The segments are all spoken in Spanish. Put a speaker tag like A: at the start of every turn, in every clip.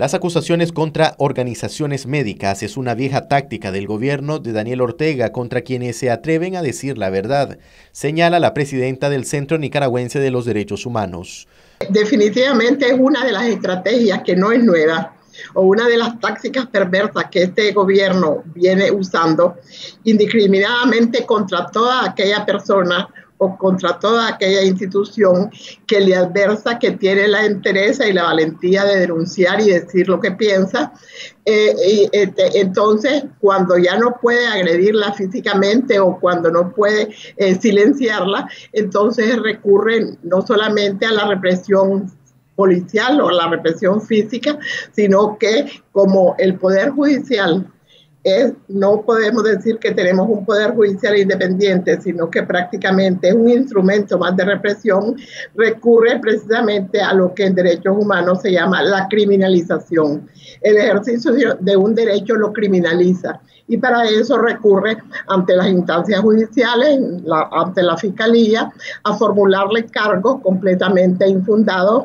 A: Las acusaciones contra organizaciones médicas es una vieja táctica del gobierno de Daniel Ortega contra quienes se atreven a decir la verdad, señala la presidenta del Centro Nicaragüense de los Derechos Humanos.
B: Definitivamente es una de las estrategias que no es nueva o una de las tácticas perversas que este gobierno viene usando indiscriminadamente contra toda aquella persona o contra toda aquella institución que le adversa que tiene la interés y la valentía de denunciar y decir lo que piensa. Eh, este, entonces, cuando ya no puede agredirla físicamente o cuando no puede eh, silenciarla, entonces recurren no solamente a la represión policial o la represión física, sino que como el Poder Judicial es, no podemos decir que tenemos un poder judicial independiente, sino que prácticamente es un instrumento más de represión, recurre precisamente a lo que en derechos humanos se llama la criminalización. El ejercicio de un derecho lo criminaliza y para eso recurre ante las instancias judiciales, ante la fiscalía, a formularle cargos completamente infundados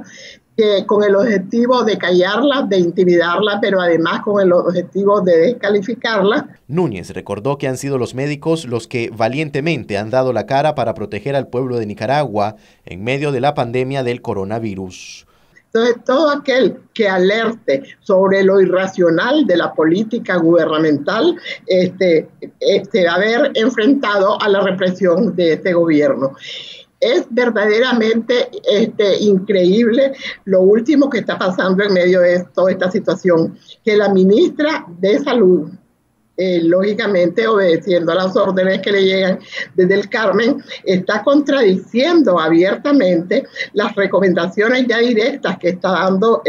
B: que con el objetivo de callarla, de intimidarla, pero además con el objetivo de descalificarla.
A: Núñez recordó que han sido los médicos los que valientemente han dado la cara para proteger al pueblo de Nicaragua en medio de la pandemia del coronavirus.
B: Entonces, todo aquel que alerte sobre lo irracional de la política gubernamental este, este, haber enfrentado a la represión de este gobierno es verdaderamente este, increíble lo último que está pasando en medio de toda esta situación, que la ministra de Salud, eh, lógicamente obedeciendo a las órdenes que le llegan desde el Carmen, está contradiciendo abiertamente las recomendaciones ya directas que está dando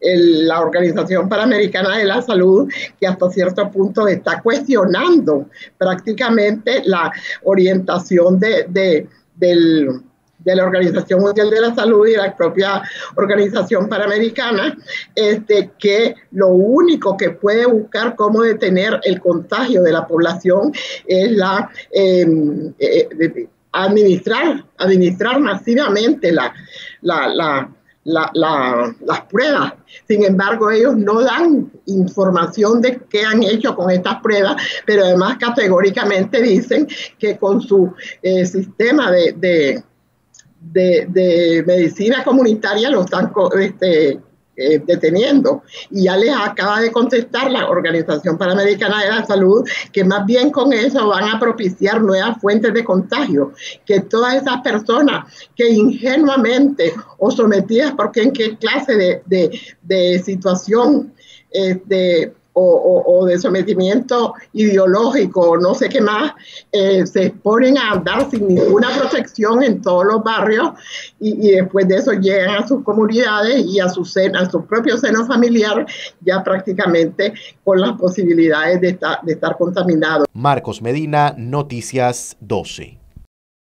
B: la Organización Panamericana de la Salud, que hasta cierto punto está cuestionando prácticamente la orientación de del, de la Organización Mundial de la Salud y la propia Organización Panamericana, este, que lo único que puede buscar cómo detener el contagio de la población es la em, eh, administrar, administrar masivamente la, la las pruebas. Sin embargo, ellos no dan información de qué han hecho con estas pruebas, pero además categóricamente dicen que con su eh, sistema de, de, de, medicina comunitaria lo están este, eh, deteniendo. Y ya les acaba de contestar la Organización Panamericana de la Salud que más bien con eso van a propiciar nuevas fuentes de contagio, que todas esas personas que ingenuamente o sometidas porque en qué clase de, de, de situación este, o, de sometimiento ideológico, no sé qué más, eh, se exponen a andar sin ninguna protección en todos los barrios y, después de eso llegan a sus comunidades y a su, a su propio seno familiar ya prácticamente con las posibilidades de estar contaminados.
A: Marcos Medina, Noticias 12.